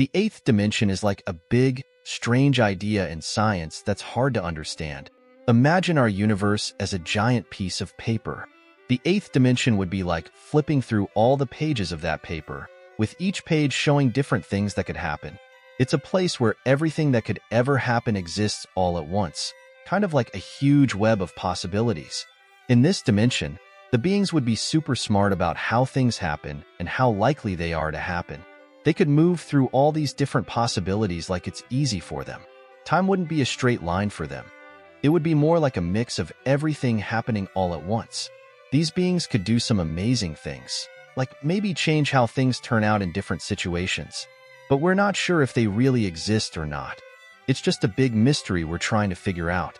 The eighth dimension is like a big, strange idea in science that's hard to understand. Imagine our universe as a giant piece of paper. The eighth dimension would be like flipping through all the pages of that paper, with each page showing different things that could happen. It's a place where everything that could ever happen exists all at once, kind of like a huge web of possibilities. In this dimension, the beings would be super smart about how things happen and how likely they are to happen. They could move through all these different possibilities like it's easy for them. Time wouldn't be a straight line for them. It would be more like a mix of everything happening all at once. These beings could do some amazing things, like maybe change how things turn out in different situations. But we're not sure if they really exist or not. It's just a big mystery we're trying to figure out.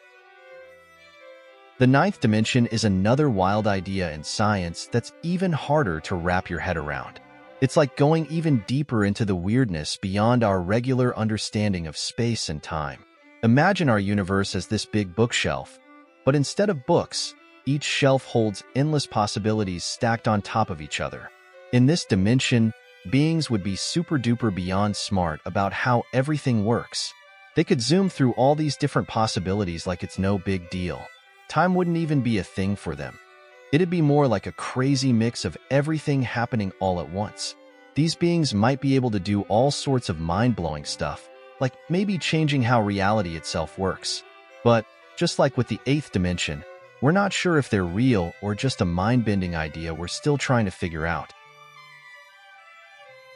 The ninth dimension is another wild idea in science that's even harder to wrap your head around. It's like going even deeper into the weirdness beyond our regular understanding of space and time. Imagine our universe as this big bookshelf, but instead of books, each shelf holds endless possibilities stacked on top of each other. In this dimension, beings would be super duper beyond smart about how everything works. They could zoom through all these different possibilities like it's no big deal. Time wouldn't even be a thing for them. It'd be more like a crazy mix of everything happening all at once. These beings might be able to do all sorts of mind-blowing stuff, like maybe changing how reality itself works. But, just like with the eighth dimension, we're not sure if they're real or just a mind-bending idea we're still trying to figure out.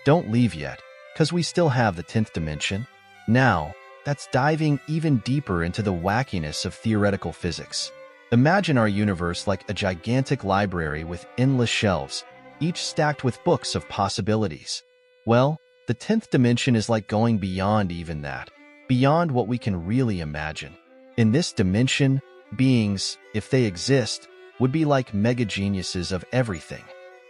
Don't leave yet, because we still have the 10th dimension. Now, that's diving even deeper into the wackiness of theoretical physics. Imagine our universe like a gigantic library with endless shelves, each stacked with books of possibilities. Well, the 10th dimension is like going beyond even that, beyond what we can really imagine. In this dimension, beings, if they exist, would be like mega geniuses of everything.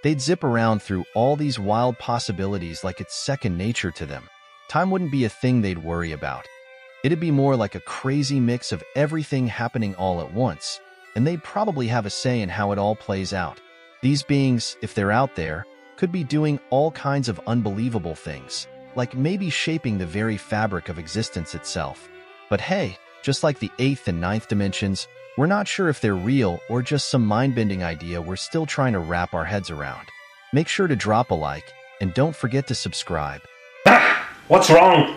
They'd zip around through all these wild possibilities like it's second nature to them. Time wouldn't be a thing they'd worry about. It'd be more like a crazy mix of everything happening all at once, and they'd probably have a say in how it all plays out. These beings, if they're out there, could be doing all kinds of unbelievable things, like maybe shaping the very fabric of existence itself. But hey, just like the eighth and ninth dimensions, we're not sure if they're real or just some mind-bending idea we're still trying to wrap our heads around. Make sure to drop a like, and don't forget to subscribe. What's wrong?